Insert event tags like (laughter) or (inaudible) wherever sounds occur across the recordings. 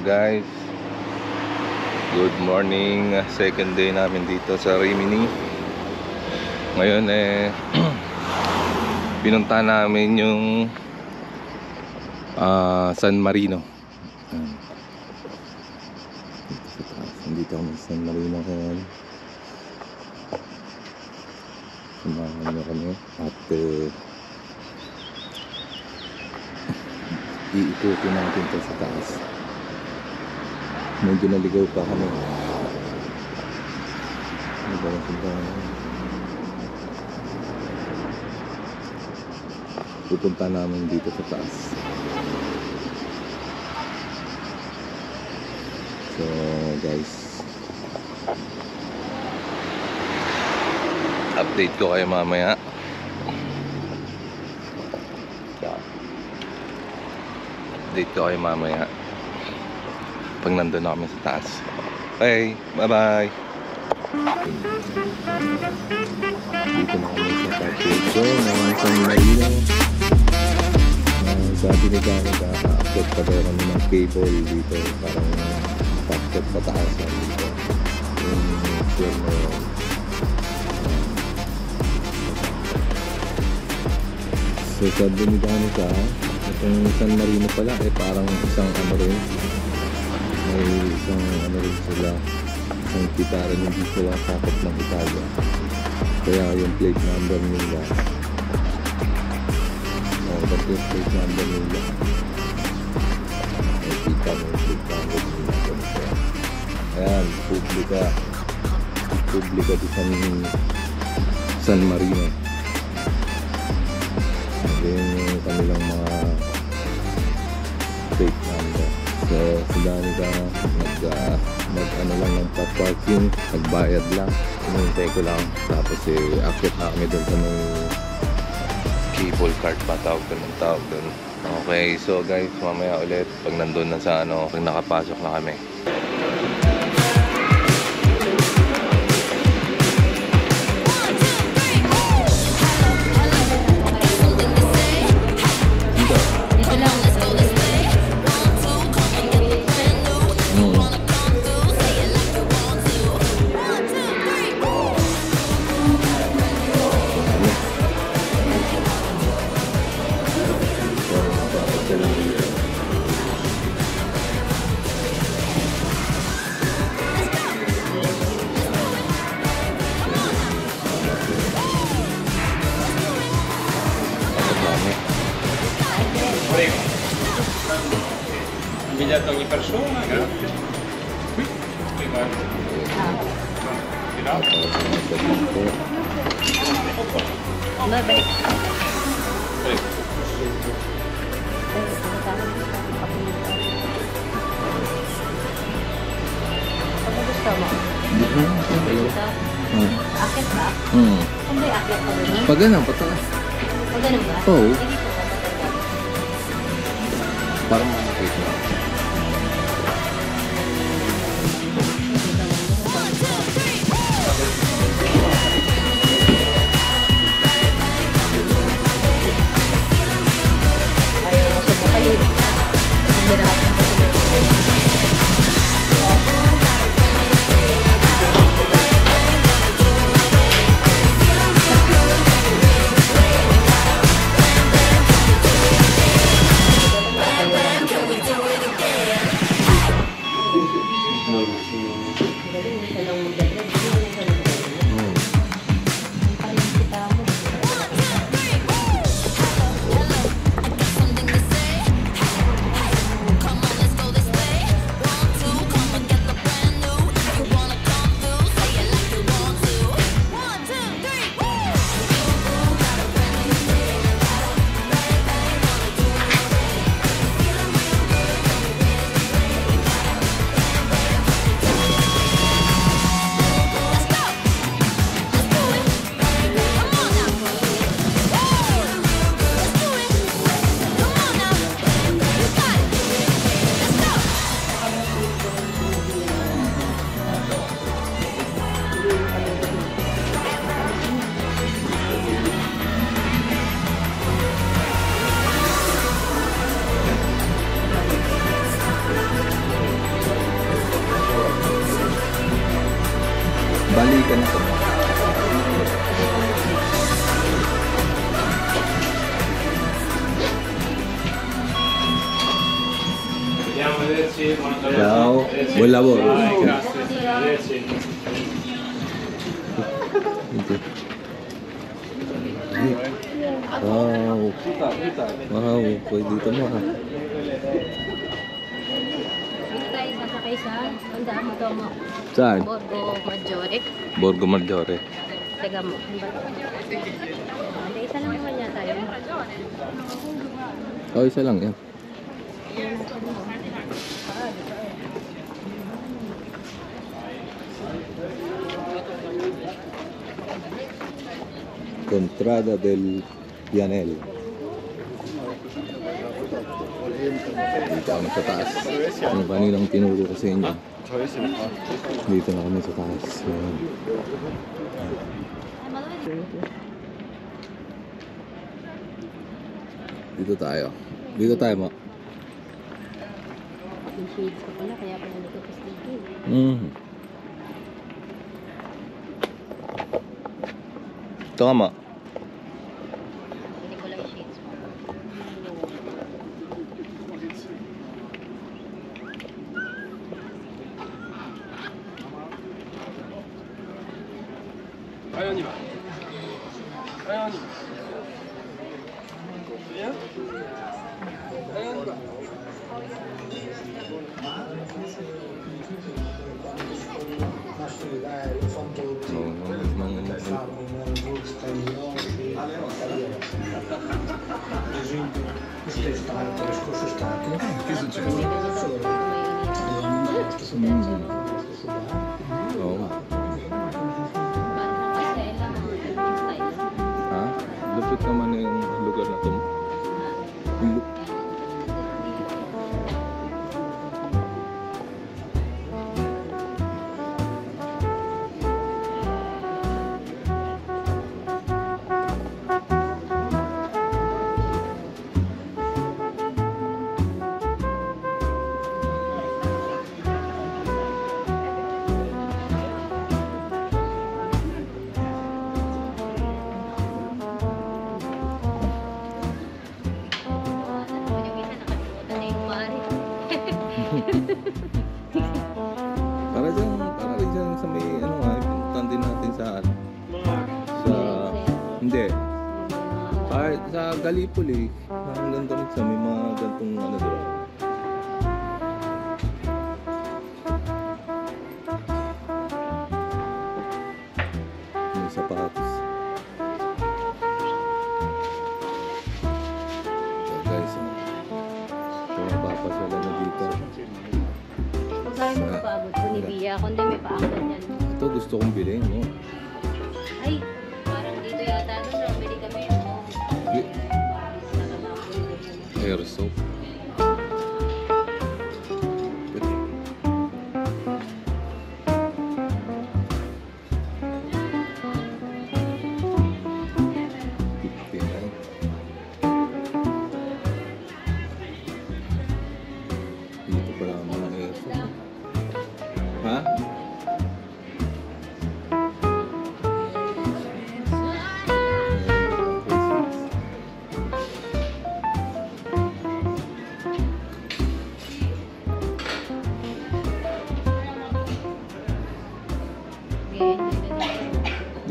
guys. Good morning. Second day namin dito sa Rimini. Ngayon eh (clears throat) Pinunta namin yung ah, San Marino. Dito kami sa San Marino ngayon Samahan nyo kami At eh, (laughs) Iikutin natin to sa taas medyo naligaw pa kami. Ano pupunta namin dito sa taas. So guys. Update ko kayo mamaya. Update ko kayo mamaya pag nandun na kami sa taas. Okay, bye-bye! Dito na kami sa ng San Marino. Uh, sabi pa ng cable dito. Parang pakit pataas lang dito. Yung tour na yun. So itong San Marino pala, eh parang isang ano rin, may isang ano rin sila isang kitara hindi sila sakop ng Italia kaya yung plate number nila oh, that's yung plate number nila may kita mo yung plate number nila ayan publika. Publika di San San Marino. Yun yung kanilang mga So, sila nila nag, uh, nag ano lang ng pa parking, nagbayad lang. Hinintay ko lang. Tapos eh, akit na kami doon sa may cable cart pa tawag doon ang tawag doon. Okay, so guys, mamaya ulit pag nandun na sa ano, pag nakapasok na kami. Akit pa rin. Pag ganun, pataas. O ganun ba? Oo. Eh, dito ba? Parang makakita Ciao, buon lavoro. Grazie. Wow. Wow, pwede dito mo ah. Tayo sasakay sa. Saan? Borgo Maggiore. Borgo Maggiore. Taga mo. Hindi, isa lang naman yata yun. Oh, isa lang yan. Contrada del Pianel. Dito kami sa taas. Yung kaninang tinuro ko sa inyo. Dito na kami sa taas. Yan. Dito tayo. Dito tayo mo. Yung shades ko pala, kaya pala nagkapastigo. Mm. Ito nga ma. Lupit naman na yung lugar na to.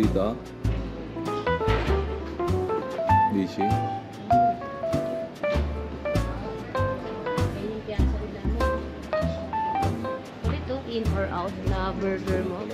4시다 4시 in or out na burger mo?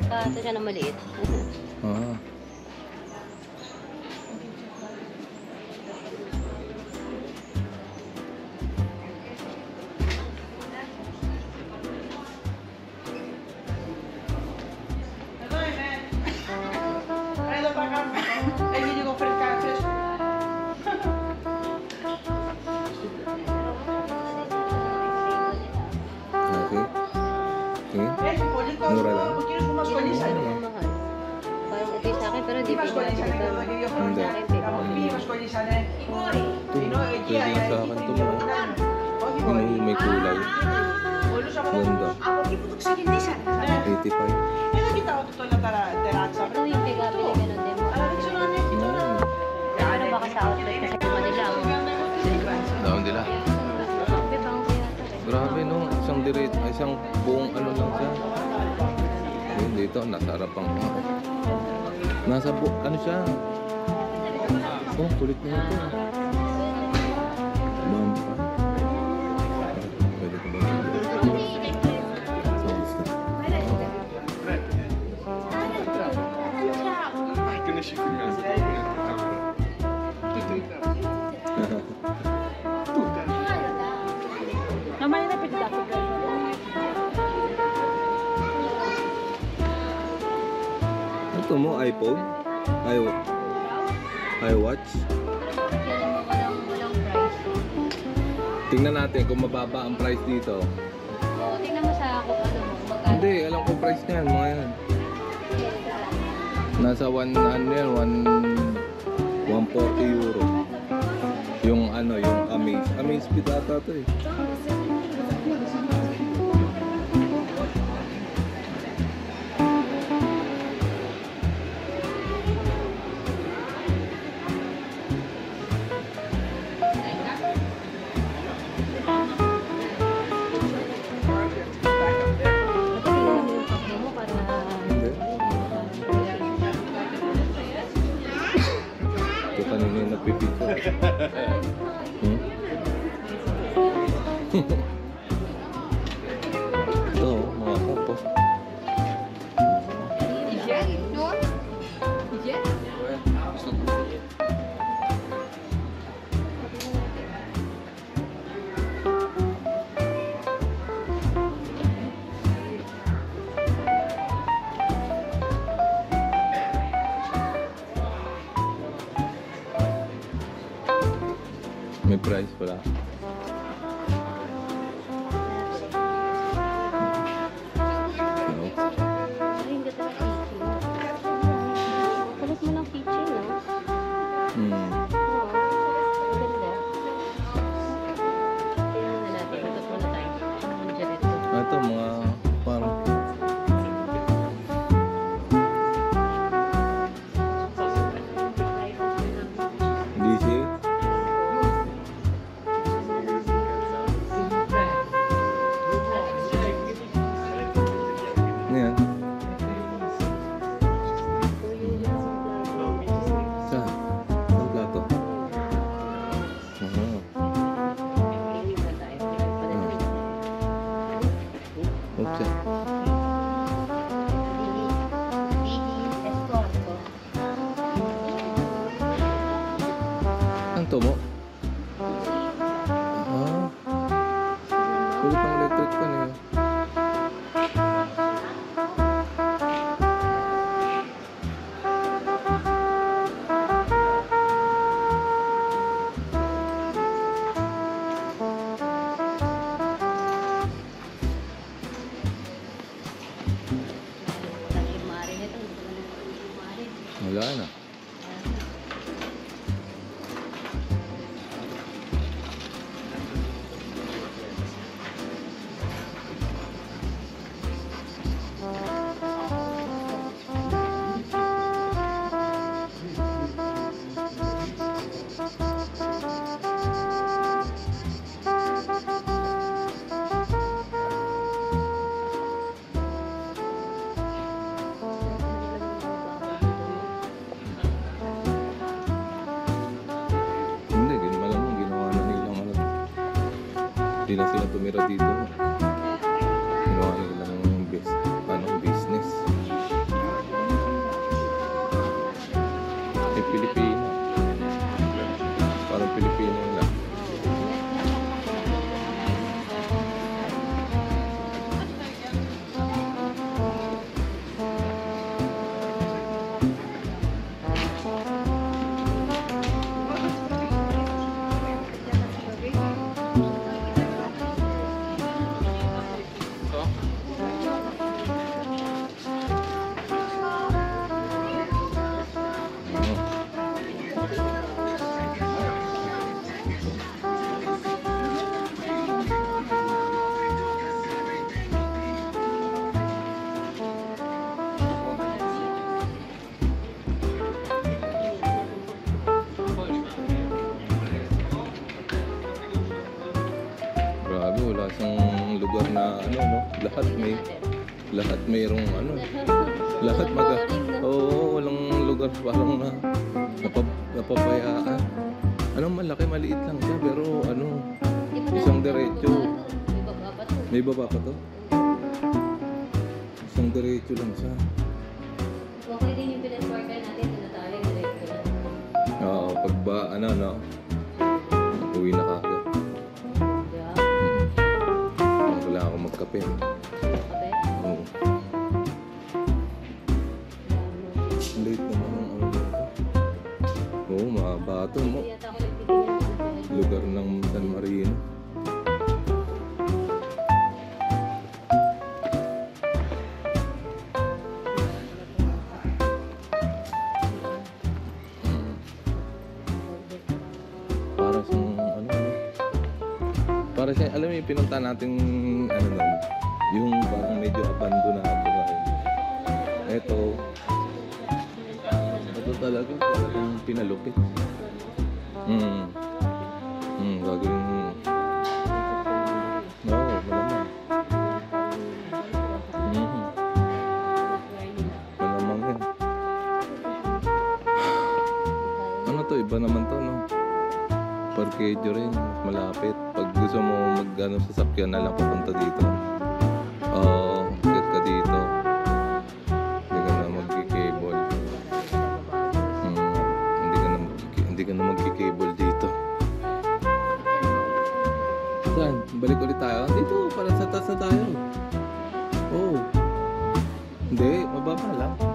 nagpato siya ng maliit. Oo. Amaze. Amaze pit ata to eh. Ito kanina yung nagpipit ko. (laughs) ratito. Lahat may lahat mayroong ano. Lahat maga. Oo, walang lugar parang na napap, napabayaan. Ano malaki maliit lang siya pero ano isang diretso. May baba pa to. Isang diretso lang siya. Okay din yung pinag-workan natin. Doon na tayo. Diretso. Oo, pag ba ano no. Uwi na kagad. Yeah. Mm. Wala akong magkape. Okay. Pinunta nating ano doon yung parang medyo abandonado na ito ito talaga talagang pinalupit sasakyan na lang papunta dito. Oo uh, ka dito. Hindi ka na magki-cable. Mm, hindi ka na magki- hindi ka na magki-cable dito. Saan? Balik ulit tayo? Dito para sa taas na tayo. Oh hindi mababa lang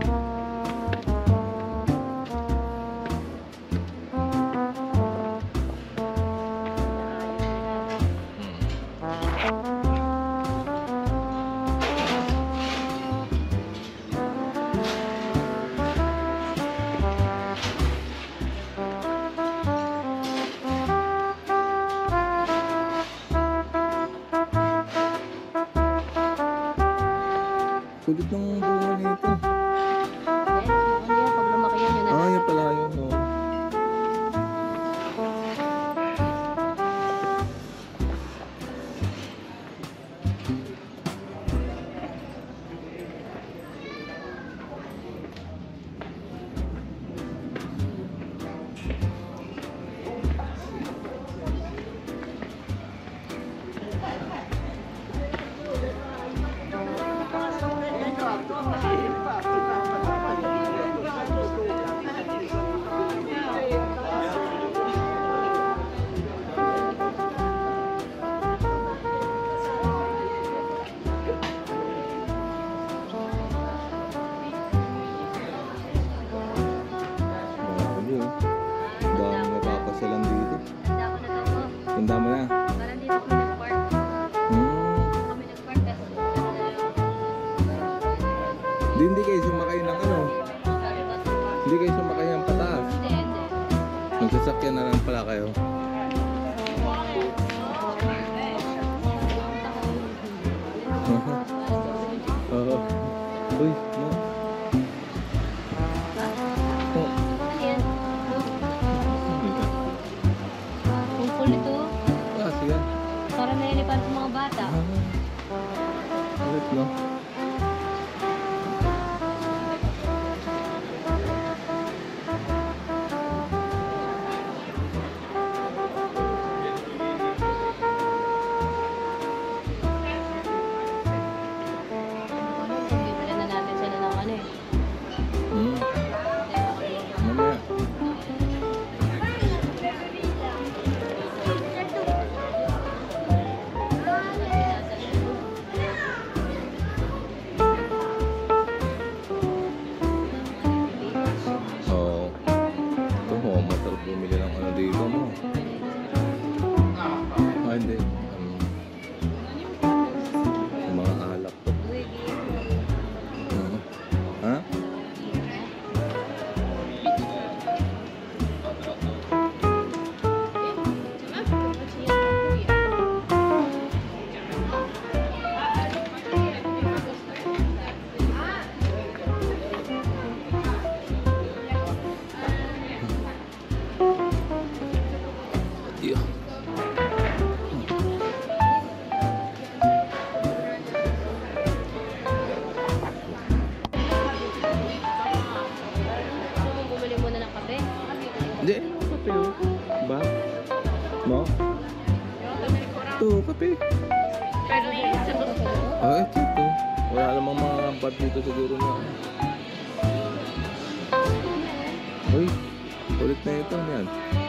Mm-hmm. Ulit na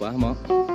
Kaya pa mo? Ito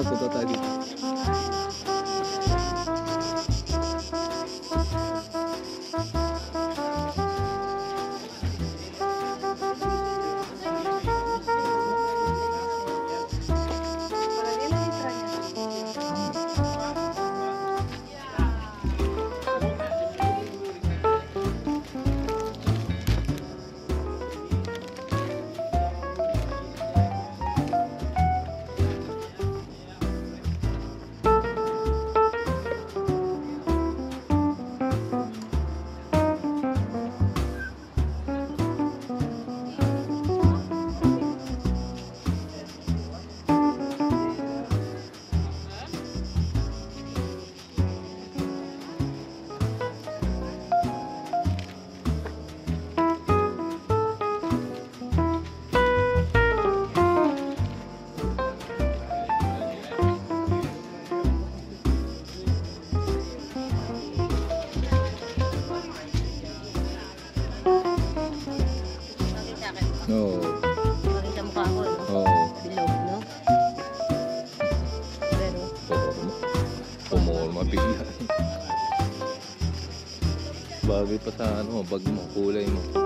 Dito, punta tayo dito. Bakit Pa sa ano, bag mo, kulay mo.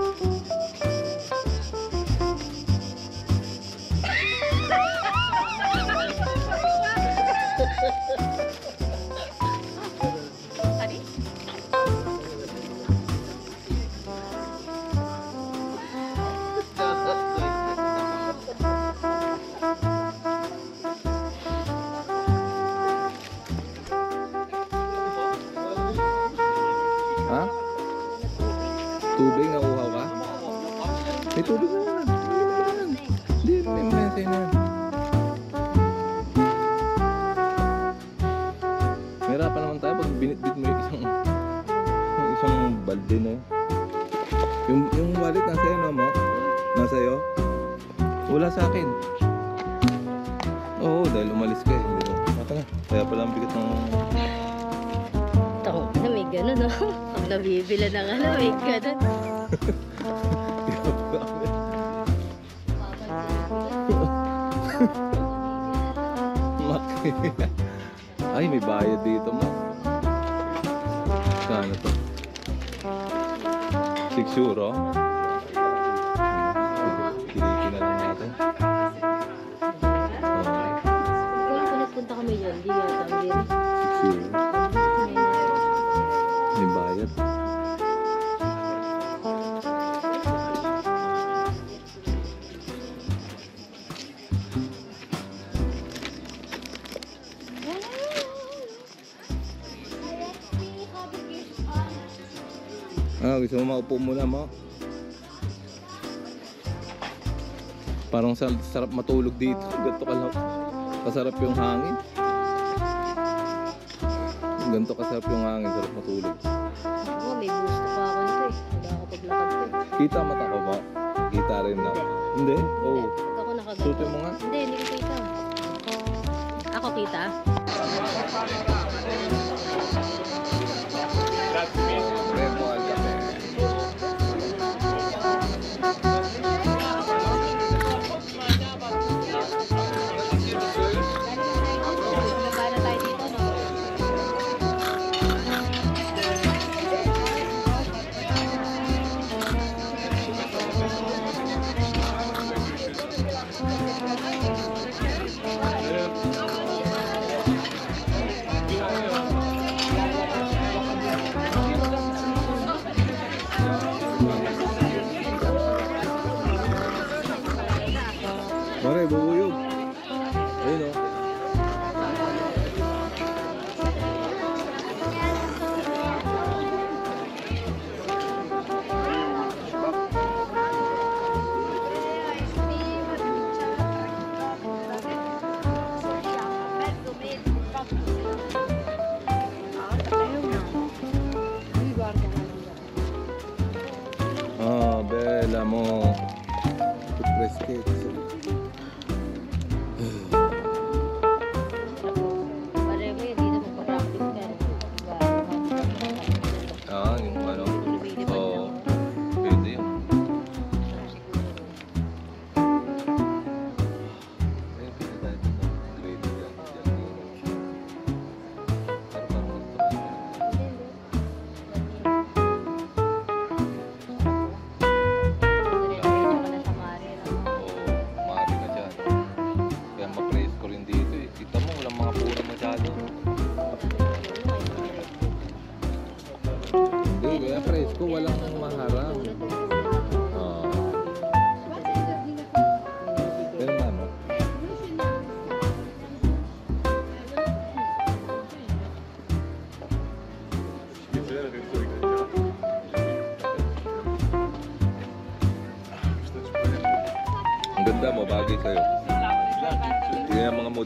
Rin. 6 euro. May bayad. Ah, gusto mo maupo muna mo? Parang sa sarap matulog dito. Ganto ka lang. Kasarap yung hangin. Ganto kasarap yung hangin. Sarap matulog. Ako, may gusto pa ako nito eh. Wala ako paglakad ko eh. Kita mata ko ba? Kita rin lang. Hindi? Oo. Oh. Pag ako nakaganto. Suti mo nga. Hindi, hindi ko kita. Ako kita?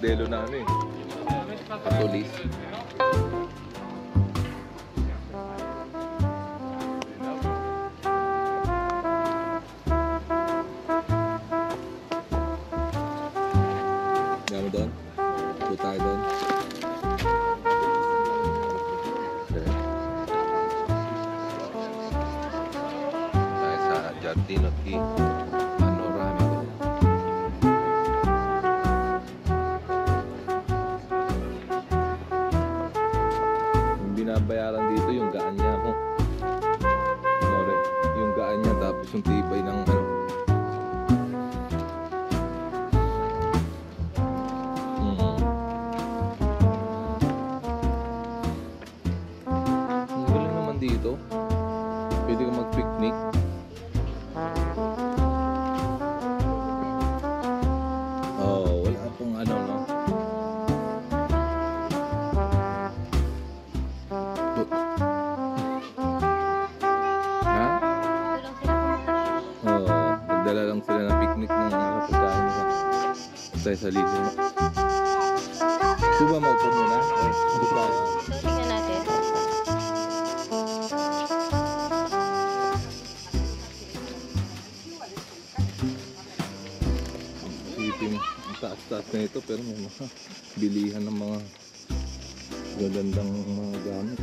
delo na sa lilim. Diba maupo muna? Bukas. Tingnan natin. Sipin. Ang taas-taas na ito pero may mga bilihan ng mga gagandang mga gamit.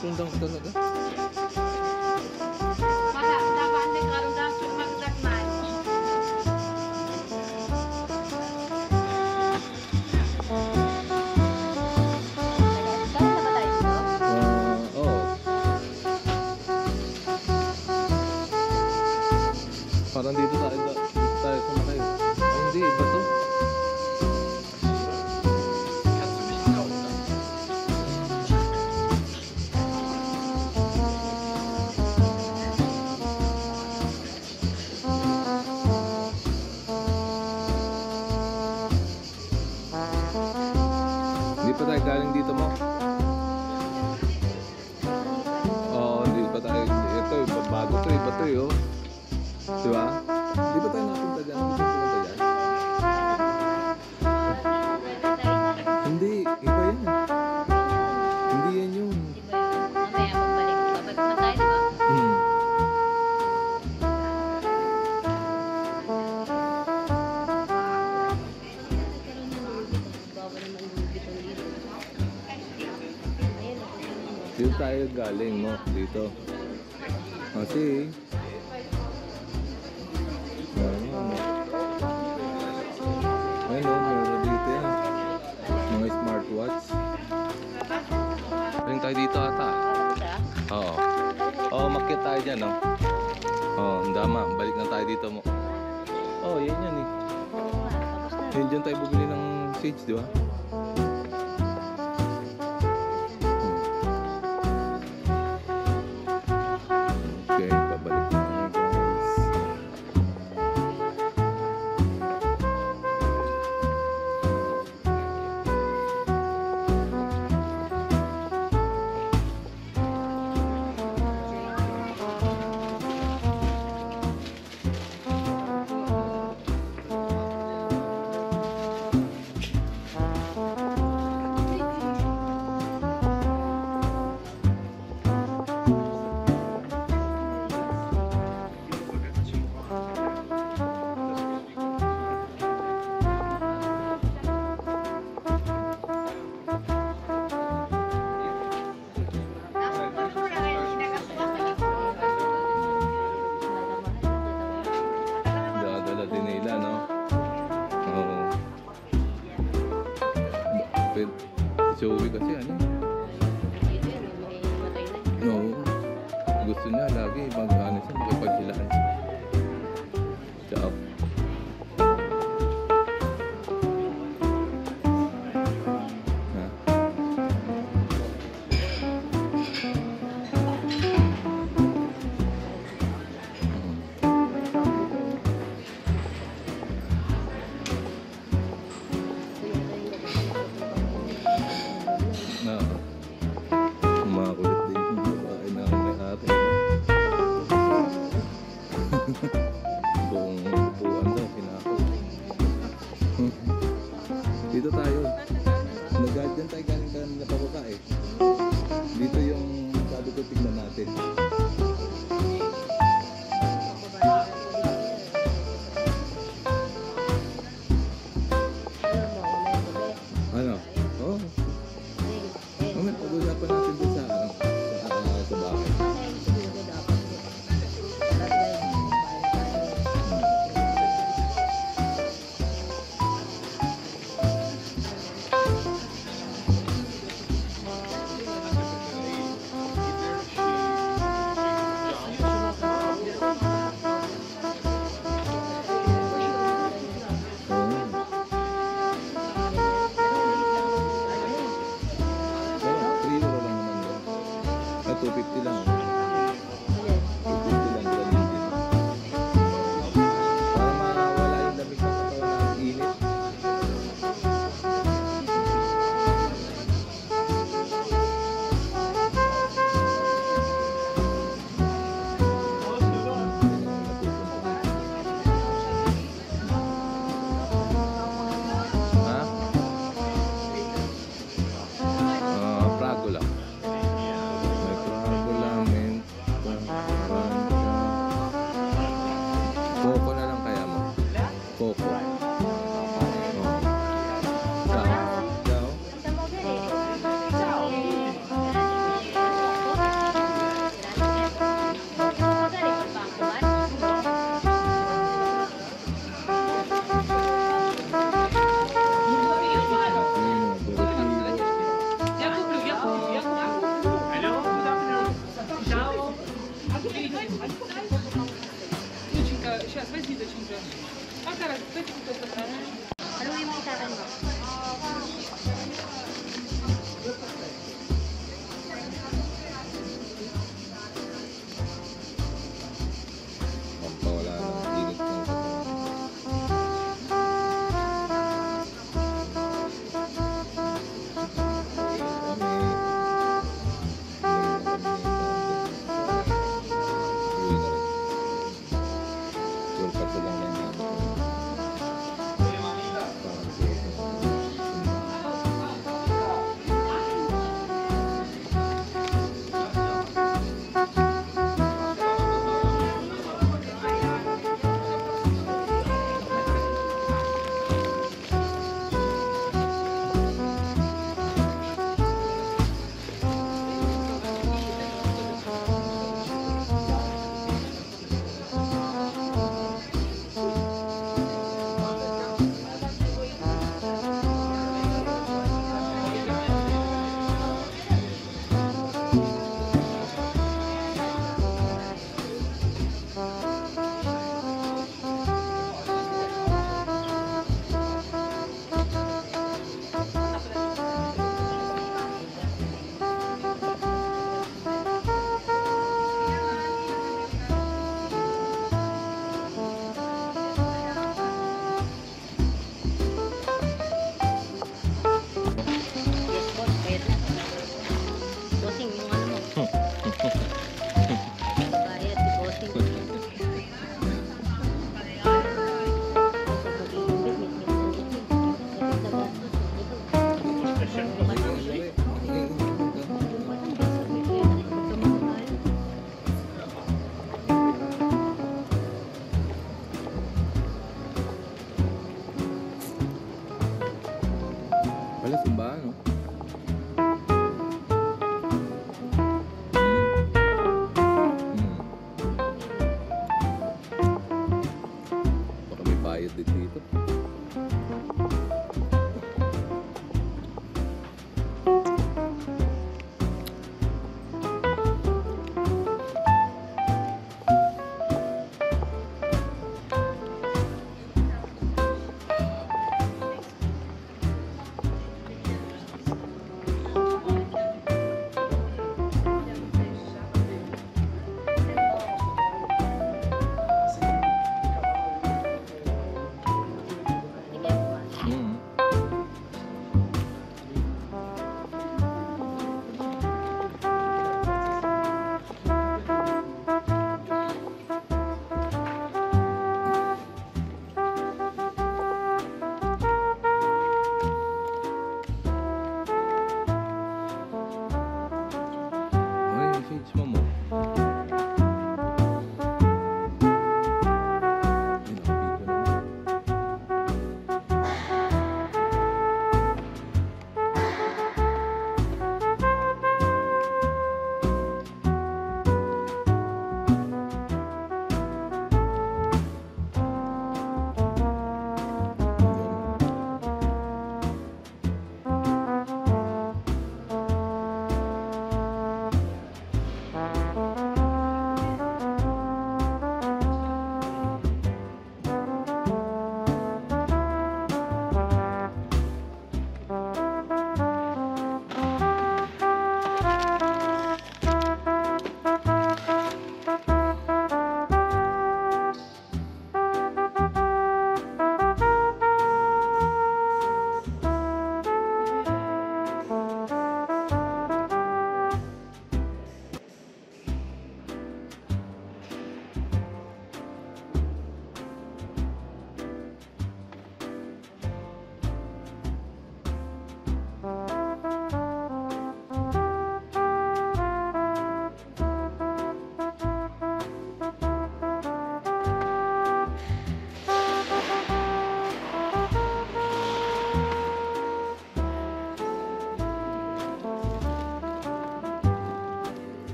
Sinusundan ko talaga. Maka, galing, mo. Dito. Kasi...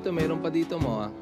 Dito, mayroon pa dito mo ah.